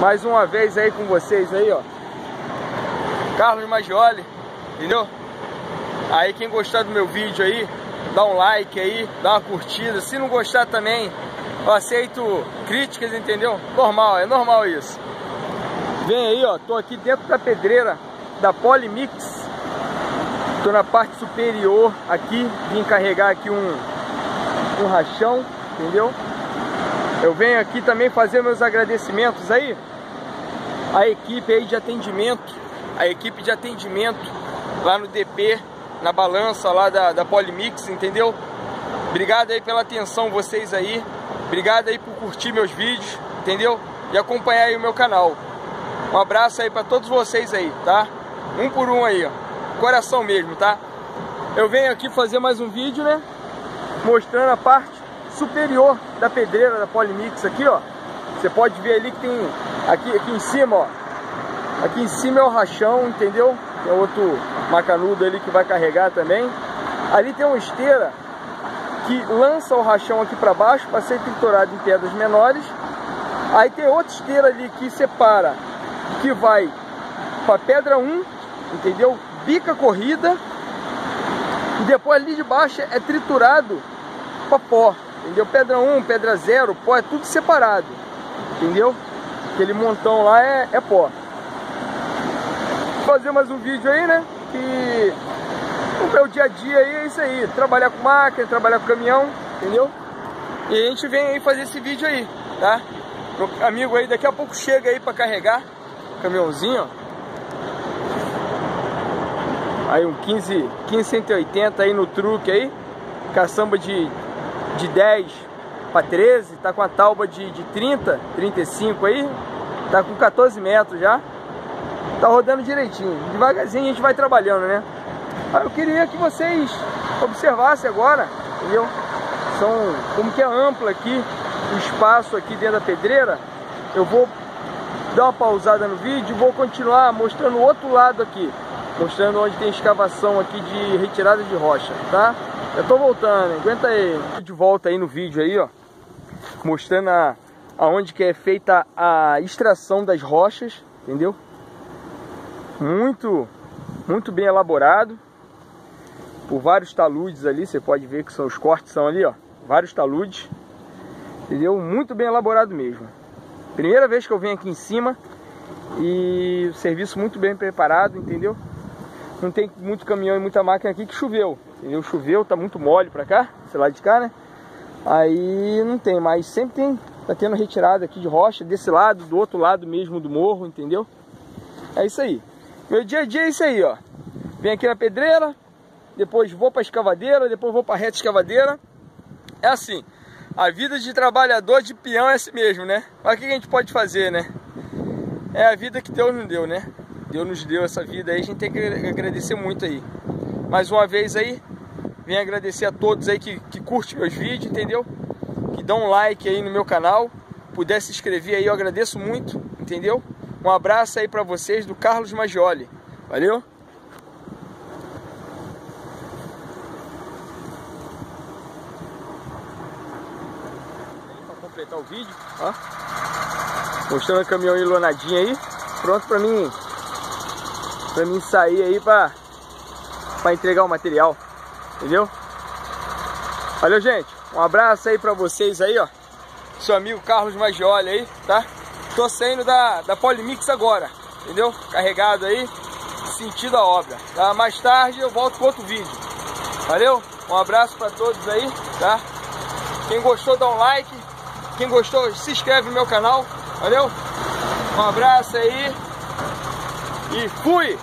mais uma vez aí com vocês aí, ó. Carlos Magioli, entendeu? Aí quem gostar do meu vídeo aí, dá um like aí, dá uma curtida. Se não gostar também, eu aceito críticas, entendeu? Normal, é normal isso. Vem aí, ó, tô aqui dentro da pedreira da Polymix. Tô na parte superior aqui, vim carregar aqui um, um rachão, entendeu? Eu venho aqui também fazer meus agradecimentos aí à equipe aí de atendimento, a equipe de atendimento lá no DP, na balança lá da, da Polymix, entendeu? Obrigado aí pela atenção vocês aí, obrigado aí por curtir meus vídeos, entendeu? E acompanhar aí o meu canal. Um abraço aí para todos vocês aí, tá? Um por um aí, ó. Coração mesmo, tá? Eu venho aqui fazer mais um vídeo, né? Mostrando a parte superior da pedreira da Polymix aqui, ó. Você pode ver ali que tem aqui, aqui em cima, ó. Aqui em cima é o rachão, entendeu? Tem outro macanudo ali que vai carregar também. Ali tem uma esteira que lança o rachão aqui para baixo para ser triturado em pedras menores. Aí tem outra esteira ali que separa, que vai para pedra 1, entendeu? Bica corrida. E depois ali de baixo é triturado para pó. Entendeu? Pedra 1, pedra 0, pó é tudo separado. Entendeu? Aquele montão lá é, é pó. Vou fazer mais um vídeo aí, né? Que o meu dia a dia aí é isso aí. Trabalhar com máquina, trabalhar com caminhão, entendeu? E a gente vem aí fazer esse vídeo aí, tá? Meu amigo aí daqui a pouco chega aí para carregar. Caminhãozinho, ó. Aí um 15, 1580 aí no truque aí. Caçamba de de 10 para 13, tá com a tauba de, de 30, 35 aí, tá com 14 metros já. Tá rodando direitinho. Devagarzinho a gente vai trabalhando, né? Aí eu queria que vocês observassem agora, entendeu? São, como que é amplo aqui o espaço aqui dentro da pedreira. Eu vou dar uma pausada no vídeo vou continuar mostrando o outro lado aqui. Mostrando onde tem escavação aqui de retirada de rocha, tá? Eu tô voltando, aguenta aí. De volta aí no vídeo aí, ó. Mostrando a, aonde que é feita a extração das rochas, entendeu? Muito, muito bem elaborado. Por vários taludes ali, você pode ver que são os cortes são ali, ó. Vários taludes. Entendeu? Muito bem elaborado mesmo. Primeira vez que eu venho aqui em cima e serviço muito bem preparado, entendeu? Não tem muito caminhão e muita máquina aqui que choveu. Entendeu? Choveu, tá muito mole pra cá, esse lado de cá, né? Aí não tem, mas sempre tem, tá tendo retirada aqui de rocha, desse lado, do outro lado mesmo do morro, entendeu? É isso aí. Meu dia a dia é isso aí, ó. Vem aqui na pedreira, depois vou pra escavadeira, depois vou pra reta escavadeira. É assim, a vida de trabalhador de peão é assim mesmo, né? Mas o que a gente pode fazer, né? É a vida que Deus nos deu, né? Deus nos deu essa vida aí, a gente tem que agradecer muito aí. Mais uma vez aí, venho agradecer a todos aí que, que curtem meus vídeos, entendeu? Que dão um like aí no meu canal. Puder se inscrever aí, eu agradeço muito, entendeu? Um abraço aí pra vocês do Carlos Magioli. Valeu? Pra completar o vídeo, ó. Mostrando o caminhão ilonadinho aí. Pronto pra mim para mim sair aí para para entregar o material, entendeu? Valeu, gente. Um abraço aí para vocês aí, ó. Seu amigo Carlos Magioli aí, tá? Tô saindo da, da Polymix agora, entendeu? Carregado aí, sentido a obra, tá? Mais tarde eu volto com outro vídeo. Valeu? Um abraço para todos aí, tá? Quem gostou, dá um like. Quem gostou, se inscreve no meu canal. Valeu? Um abraço aí e fui!